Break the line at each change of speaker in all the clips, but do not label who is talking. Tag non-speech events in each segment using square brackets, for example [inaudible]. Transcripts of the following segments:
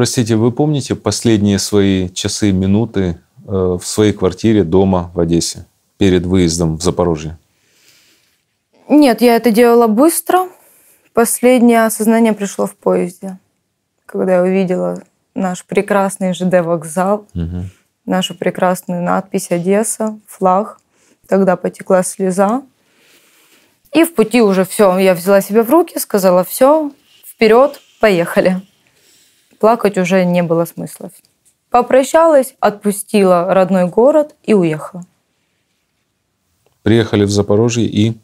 Простите, вы помните последние свои часы, минуты э, в своей квартире дома в Одессе перед выездом в Запорожье?
Нет, я это делала быстро. Последнее осознание пришло в поезде, когда я увидела наш прекрасный ЖД-вокзал, угу. нашу прекрасную надпись «Одесса», флаг. Тогда потекла слеза. И в пути уже все, я взяла себя в руки, сказала все, вперед, поехали. Плакать уже не было смысла. Попрощалась, отпустила родной город и уехала.
Приехали в Запорожье и?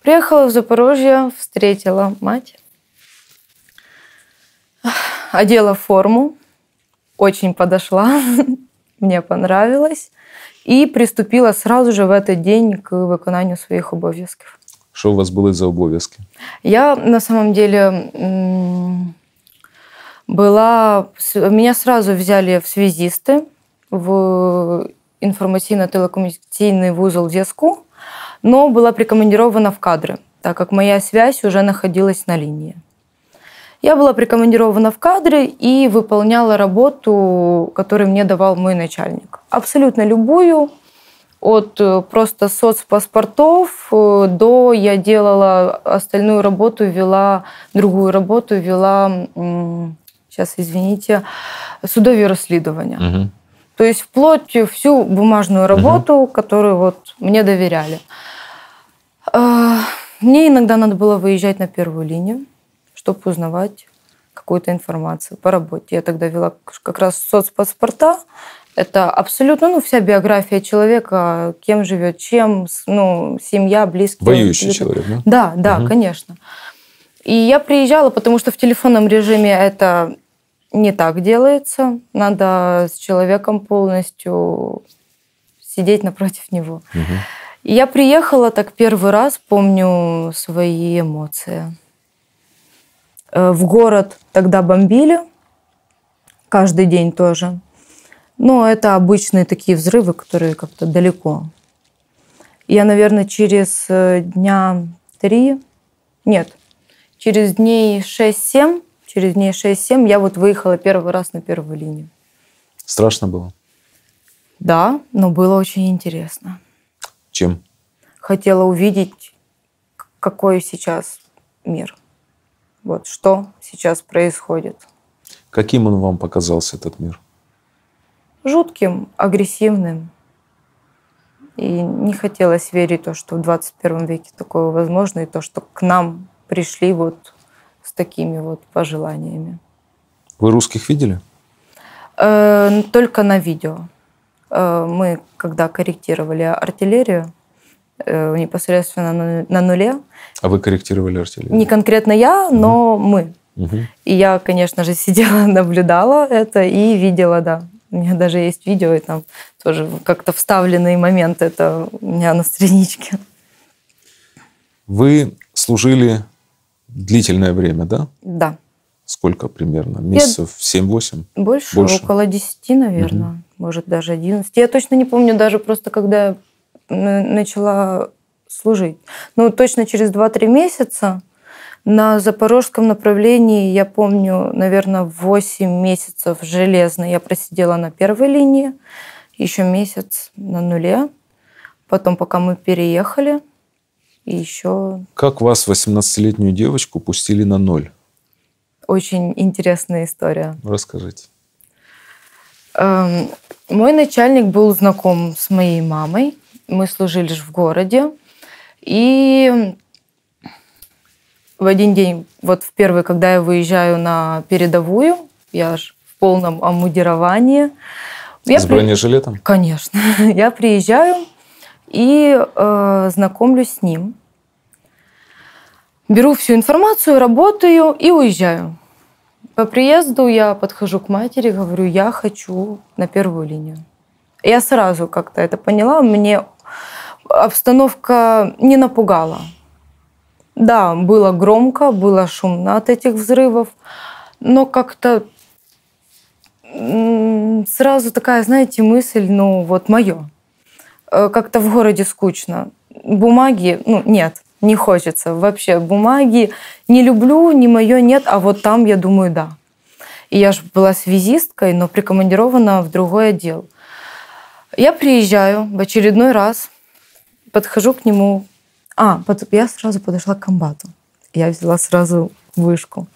Приехала в Запорожье, встретила мать, одела форму, очень подошла, [laughs] мне понравилось, и приступила сразу же в этот день к выполнению своих обов'язков.
Что у вас были за обов'язки?
Я на самом деле была... Меня сразу взяли в связисты, в информаційно-телекоммуникаційный вузол зв'язку, но была прикомандирована в кадры, так как моя связь уже находилась на линии. Я была прикомандирована в кадры и выполняла работу, которую мне давал мой начальник. Абсолютно любую, от э, просто соцпаспортов э, до я делала остальную работу, вела другую работу, вела, сейчас извините, судовые расследования. Угу. То есть вплоть всю бумажную работу, угу. которую вот мне доверяли. А, мне иногда надо было выезжать на первую линию, чтобы узнавать какую-то информацию по работе. Я тогда вела как раз соцпаспорта, это абсолютно ну, вся биография человека, кем живет, чем, ну, семья, близкие.
Воюющий люди. человек, да?
Да, да, угу. конечно. И я приезжала, потому что в телефонном режиме это не так делается. Надо с человеком полностью сидеть напротив него. Угу. И я приехала так первый раз, помню свои эмоции. Э, в город тогда бомбили, каждый день тоже. Но это обычные такие взрывы, которые как-то далеко. Я, наверное, через э, дня три, нет, через дней 6-7, через дней 6-7 я вот выехала первый раз на первую линию.
Страшно было?
Да, но было очень интересно.
Чем?
Хотела увидеть, какой сейчас мир. Вот что сейчас происходит.
Каким он вам показался, этот мир?
жутким, агрессивным. И не хотелось верить то, что в 21 веке такое возможно, и то, что к нам пришли вот с такими вот пожеланиями.
Вы русских видели?
Э, только на видео. Э, мы, когда корректировали артиллерию, э, непосредственно на, на нуле.
А вы корректировали артиллерию?
Не конкретно я, но угу. мы. Угу. И я, конечно же, [laughs] сидела, наблюдала это и видела, да, у меня даже есть видео, и там тоже как-то вставленный момент это у меня на страничке.
Вы служили длительное время, да?
Да.
Сколько примерно? Месяцев 7-8?
Больше, Больше, около 10, наверное. Угу. Может, даже 11. Я точно не помню даже просто, когда я начала служить. Ну, точно через 2-3 месяца на запорожском направлении, я помню, наверное, 8 месяцев железно я просидела на первой линии, еще месяц на нуле. Потом, пока мы переехали, и еще...
Как вас, 18-летнюю девочку, пустили на ноль?
Очень интересная история.
Расскажите.
Эм, мой начальник был знаком с моей мамой. Мы служили в городе. И в один день, вот в первый, когда я выезжаю на передовую, я ж в полном омудировании.
Я с бронежилетом? При...
Конечно. [laughs] Я приезжаю и э, знакомлюсь с ним. Беру всю информацию, работаю и уезжаю. По приезду я подхожу к матери, говорю, я хочу на первую линию. Я сразу как-то это поняла, мне обстановка не напугала. Да, было громко, было шумно от этих взрывов, но как-то сразу такая, знаете, мысль, ну вот мое. Э, как-то в городе скучно. Бумаги, ну нет, не хочется вообще. Бумаги не люблю, не мое нет, а вот там, я думаю, да. И я же была связисткой, но прикомандирована в другой отдел. Я приезжаю в очередной раз, подхожу к нему. А, я сразу подошла к комбату. Я взяла сразу вышку.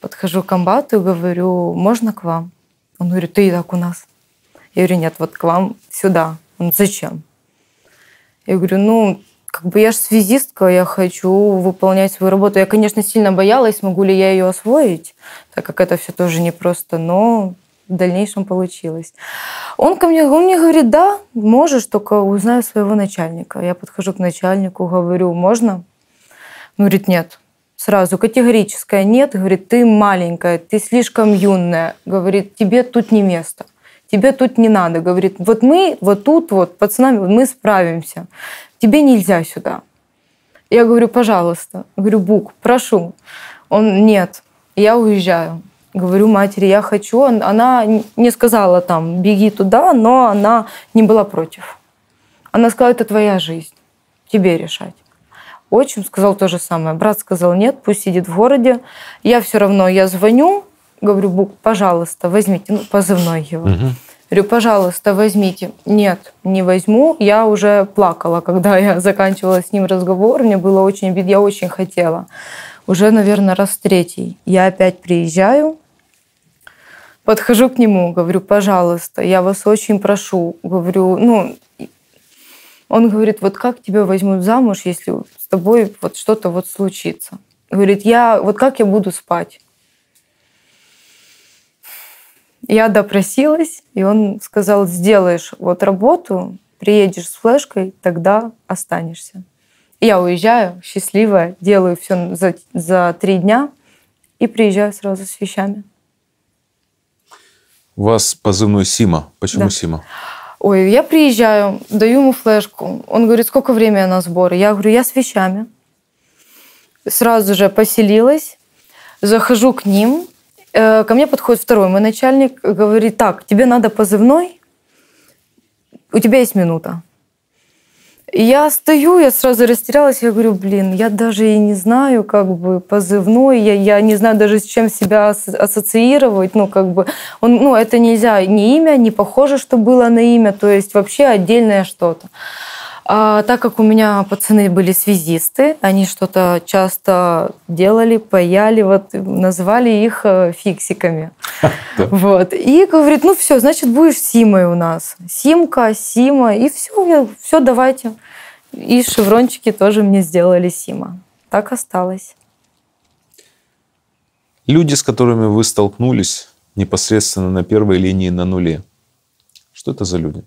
Подхожу к комбату и говорю, можно к вам? Он говорит, ты и так у нас. Я говорю, нет, вот к вам сюда. Он, зачем? Я говорю, ну, как бы я же связистка, я хочу выполнять свою работу. Я, конечно, сильно боялась, могу ли я ее освоить, так как это все тоже непросто, но в дальнейшем получилось. Он ко мне, он мне говорит, да, можешь, только узнаю своего начальника. Я подхожу к начальнику, говорю, можно? Он говорит, нет. Сразу категорическое нет. Говорит, ты маленькая, ты слишком юная. Говорит, тебе тут не место. Тебе тут не надо. Говорит, вот мы вот тут вот, пацанами, мы справимся. Тебе нельзя сюда. Я говорю, пожалуйста. Говорю, Бук, прошу. Он, нет, я уезжаю. Говорю матери, я хочу. Она не сказала там, беги туда, но она не была против. Она сказала, это твоя жизнь, тебе решать. Отчим сказал то же самое. Брат сказал, нет, пусть сидит в городе. Я все равно, я звоню, говорю, Бук, пожалуйста, возьмите, ну, позывной его. Угу. Говорю, пожалуйста, возьмите. Нет, не возьму. Я уже плакала, когда я заканчивала с ним разговор. Мне было очень обидно, я очень хотела. Уже, наверное, раз третий. Я опять приезжаю, Подхожу к нему, говорю, пожалуйста, я вас очень прошу. Говорю, ну, он говорит, вот как тебя возьмут замуж, если с тобой вот что-то вот случится? Говорит, я, вот как я буду спать? Я допросилась, и он сказал, сделаешь вот работу, приедешь с флешкой, тогда останешься. Я уезжаю, счастливая, делаю все за, за три дня и приезжаю сразу с вещами.
У вас позывной Сима. Почему да. Сима?
Ой, я приезжаю, даю ему флешку. Он говорит, сколько времени на сборы? Я говорю, я с вещами. Сразу же поселилась, захожу к ним. Э, ко мне подходит второй мой начальник, говорит, так, тебе надо позывной, у тебя есть минута. Я стою, я сразу растерялась, я говорю, блин, я даже и не знаю, как бы, позывной, я, я не знаю даже, с чем себя ассоциировать, ну, как бы, он, ну, это нельзя, ни имя, не похоже, что было на имя, то есть вообще отдельное что-то. А, так как у меня пацаны были связисты, они что-то часто делали, паяли, вот называли их э, фиксиками. [laughs] Вот. И говорит, ну все, значит, будешь Симой у нас. Симка, Сима, и все, все, давайте. И шеврончики тоже мне сделали Сима. Так осталось.
Люди, с которыми вы столкнулись непосредственно на первой линии на нуле, что это за люди?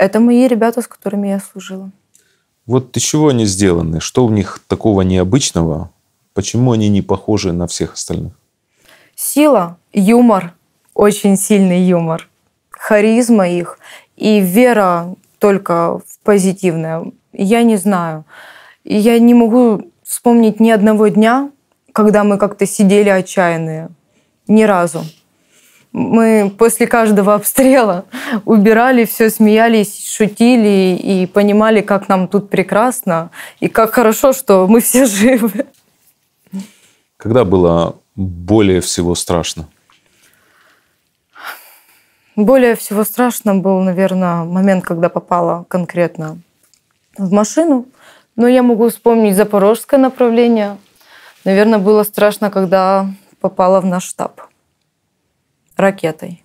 Это мои ребята, с которыми я служила.
Вот из чего они сделаны? Что в них такого необычного? Почему они не похожи на всех остальных?
Сила, юмор, очень сильный юмор, харизма их и вера только в позитивное. Я не знаю. Я не могу вспомнить ни одного дня, когда мы как-то сидели отчаянные. Ни разу. Мы после каждого обстрела убирали все, смеялись, шутили и понимали, как нам тут прекрасно и как хорошо, что мы все живы.
Когда было более всего страшно?
Более всего страшно был, наверное, момент, когда попала конкретно в машину. Но я могу вспомнить запорожское направление. Наверное, было страшно, когда попала в наш штаб ракетой.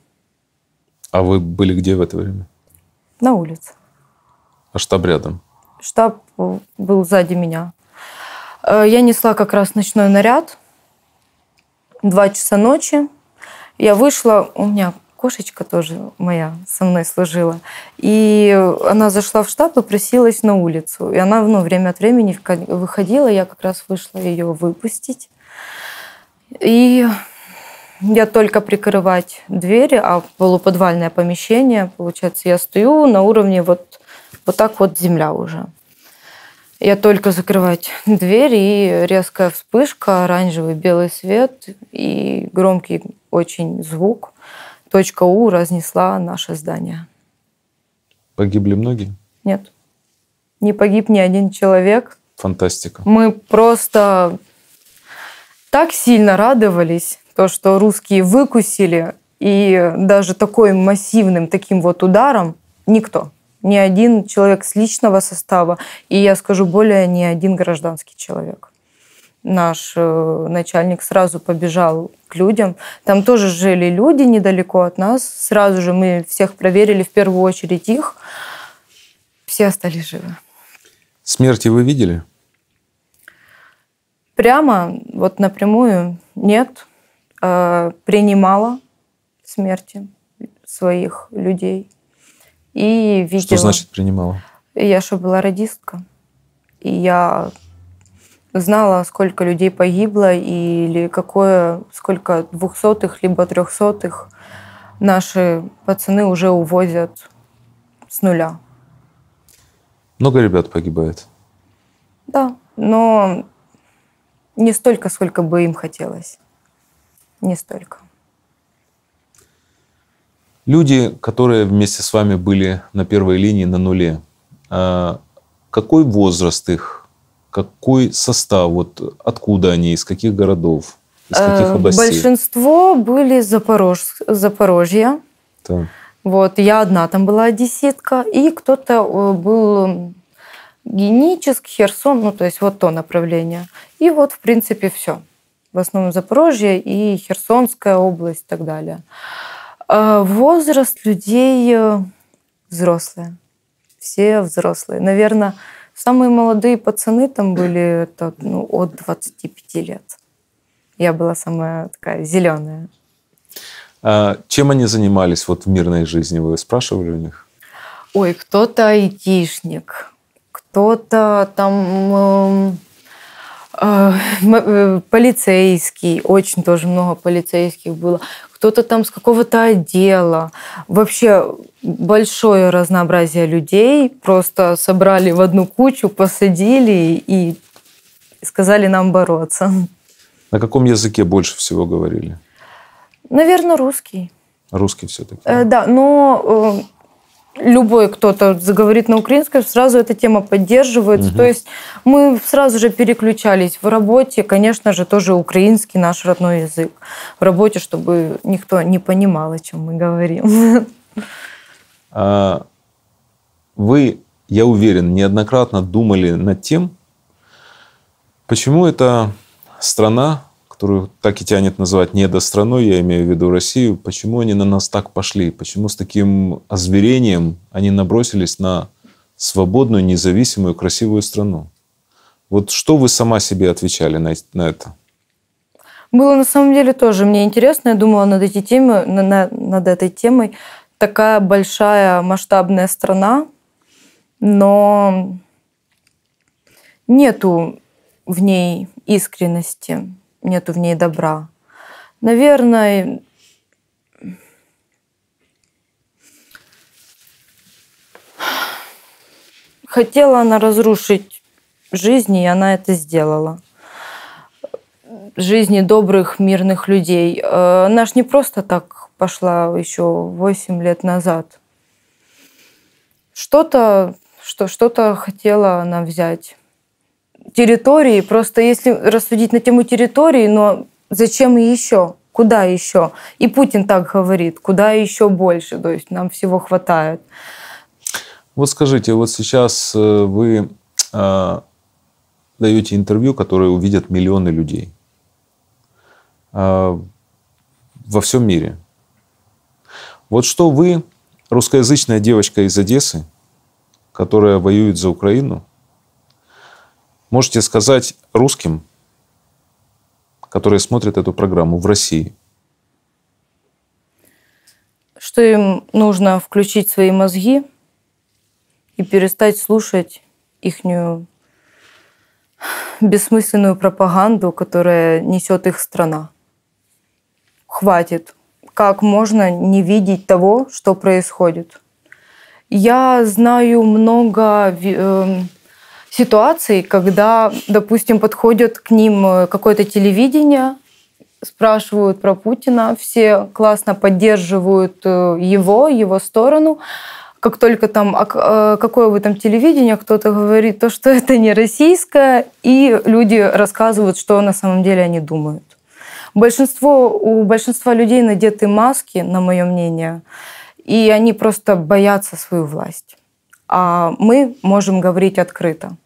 А вы были где в это время?
На улице.
А штаб рядом?
Штаб был сзади меня. Э, я несла как раз ночной наряд. Два часа ночи. Я вышла, у меня кошечка тоже моя со мной служила. И она зашла в штаб и просилась на улицу. И она ну, время от времени выходила, я как раз вышла ее выпустить. И я только прикрывать двери, а полуподвальное помещение, получается, я стою на уровне вот, вот так вот земля уже. Я только закрывать дверь, и резкая вспышка, оранжевый белый свет и громкий очень звук. Точка У разнесла наше здание.
Погибли многие?
Нет. Не погиб ни один человек.
Фантастика.
Мы просто так сильно радовались, То, что русские выкусили, и даже такой массивным таким вот ударом никто. Ни один человек с личного состава, и я скажу более, ни один гражданский человек наш э, начальник сразу побежал к людям. Там тоже жили люди недалеко от нас. Сразу же мы всех проверили, в первую очередь их. Все остались живы.
Смерти вы видели?
Прямо, вот напрямую нет. Э, принимала смерти своих людей. И видела...
Что значит принимала?
Я что, была радистка. И я знала, сколько людей погибло или какое, сколько двухсотых либо трехсотых наши пацаны уже увозят с нуля.
Много ребят погибает?
Да, но не столько, сколько бы им хотелось. Не столько.
Люди, которые вместе с вами были на первой линии на нуле, а какой возраст их? какой состав, вот откуда они, из каких городов, из каких
э,
областей?
Большинство были Запорож... Запорожья.
Так.
Вот, я одна там была одесситка, и кто-то э, был Геническ, Херсон, ну, то есть вот то направление. И вот, в принципе, все. В основном Запорожье и Херсонская область и так далее. Э, возраст людей взрослые. Все взрослые. Наверное, Самые молодые пацаны там были это, ну, от 25 лет. Я была самая такая зеленая.
А чем они занимались вот в мирной жизни? Вы спрашивали у них?
Ой, кто-то айтишник, кто-то там эм, э, э, полицейский, очень тоже много полицейских было, кто-то там с какого-то отдела. Вообще большое разнообразие людей. Просто собрали в одну кучу, посадили и сказали нам бороться.
На каком языке больше всего говорили?
Наверное, русский.
Русский все-таки.
Э, да, но э, любой кто-то заговорит на украинском, сразу эта тема поддерживается. Угу. То есть мы сразу же переключались в работе, конечно же, тоже украинский наш родной язык. В работе, чтобы никто не понимал, о чем мы говорим.
А вы, я уверен, неоднократно думали над тем, почему эта страна которую так и тянет называть недостраной, я имею в виду Россию, почему они на нас так пошли? Почему с таким озверением они набросились на свободную, независимую, красивую страну? Вот что вы сама себе отвечали на, на это?
Было на самом деле тоже мне интересно. Я думала над, этой темой, над, над этой темой. Такая большая масштабная страна, но нету в ней искренности нету в ней добра. Наверное, хотела она разрушить жизни, и она это сделала. Жизни добрых, мирных людей. Э, она ж не просто так пошла еще 8 лет назад. Что-то что, что-то хотела она взять территории. Просто если рассудить на тему территории, но зачем еще? Куда еще? И Путин так говорит, куда еще больше? То есть нам всего хватает.
Вот скажите, вот сейчас э, вы э, даете интервью, которое увидят миллионы людей э, во всем мире. Вот что вы, русскоязычная девочка из Одессы, которая воюет за Украину, можете сказать русским, которые смотрят эту программу в России?
Что им нужно включить свои мозги и перестать слушать ихнюю бессмысленную пропаганду, которая несет их страна. Хватит. Как можно не видеть того, что происходит? Я знаю много эм, ситуаций, когда, допустим, подходят к ним э, какое-то телевидение, спрашивают про Путина, все классно поддерживают э, его, его сторону. Как только там, а э, какое вы там телевидение, кто-то говорит то, что это не российское, и люди рассказывают, что на самом деле они думают. Большинство, у большинства людей надеты маски, на мое мнение, и они просто боятся свою власть. А мы можем говорить открыто.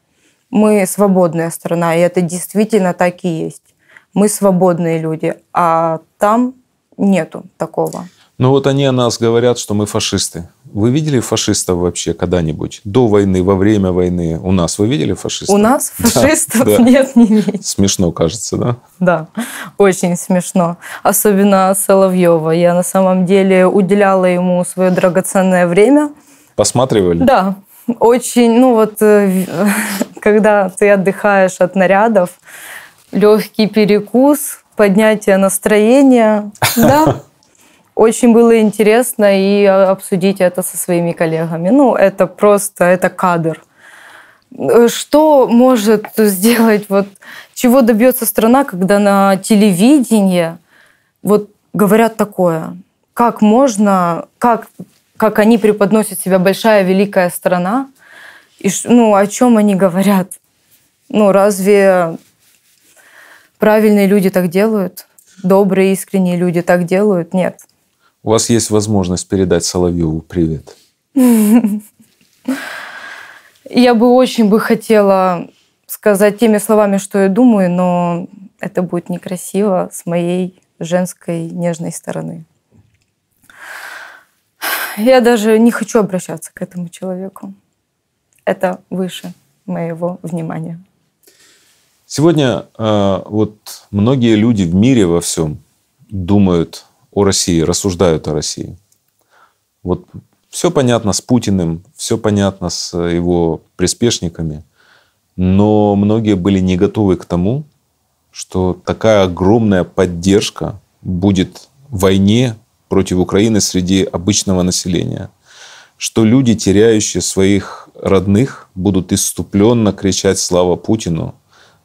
Мы свободная страна, и это действительно так и есть. Мы свободные люди, а там нету такого.
Ну вот они о нас говорят, что мы фашисты. Вы видели фашистов вообще когда-нибудь? До войны, во время войны? У нас вы видели фашистов?
У нас фашистов да, нет, не видел.
Смешно, кажется, да?
Да, очень смешно. Особенно Соловьева. Я на самом деле уделяла ему свое драгоценное время.
Посматривали?
Да, очень, ну вот, э, когда ты отдыхаешь от нарядов, легкий перекус, поднятие настроения, [laughs] да, очень было интересно и обсудить это со своими коллегами. Ну, это просто, это кадр. Что может сделать, вот, чего добьется страна, когда на телевидении вот говорят такое? Как можно, как, как они преподносят себя большая, великая страна? И, ну, о чем они говорят? Ну, разве правильные люди так делают? Добрые, искренние люди так делают? Нет.
У вас есть возможность передать Соловьеву привет. [laughs]
Я бы очень бы хотела сказать теми словами, что я думаю, но это будет некрасиво с моей женской нежной стороны. [sighs] Я даже не хочу обращаться к этому человеку. Это выше моего внимания.
Сегодня э, вот многие люди в мире во всем думают о России, рассуждают о России. Вот все понятно с Путиным, все понятно с его приспешниками, но многие были не готовы к тому, что такая огромная поддержка будет войне против Украины среди обычного населения, что люди, теряющие своих родных, будут иступленно кричать «Слава Путину!»,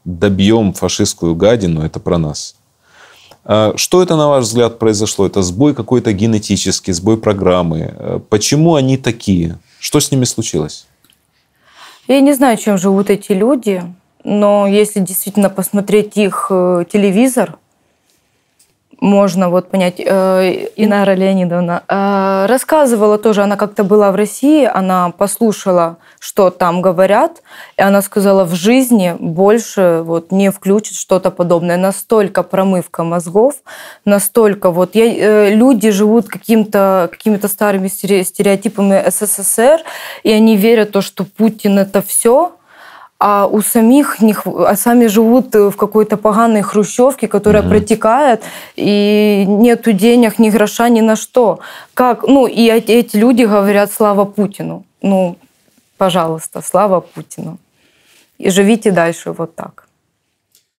«Добьем фашистскую гадину!» – это про нас – а что это, на ваш взгляд, произошло? Это сбой какой-то генетический, сбой программы. Э, почему они такие? Что с ними случилось?
Я не знаю, чем живут эти люди, но если действительно посмотреть их э, телевизор, можно вот понять. Э, Инара Леонидовна э, рассказывала тоже, она как-то была в России, она послушала, что там говорят, и она сказала, в жизни больше вот не включит что-то подобное. Настолько промывка мозгов, настолько вот я, э, люди живут каким-то какими-то старыми стереотипами СССР, и они верят то, что Путин это все, а у самих них, а сами живут в какой-то поганой хрущевке, которая угу. протекает, и нету денег, ни гроша, ни на что. Как, ну, и эти люди говорят «Слава Путину». Ну, пожалуйста, слава Путину. И живите дальше вот так.